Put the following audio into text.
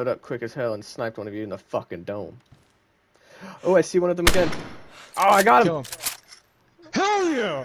showed up quick as hell and sniped one of you in the fucking dome. Oh, I see one of them again. Oh, I got him. Him. Hell yeah!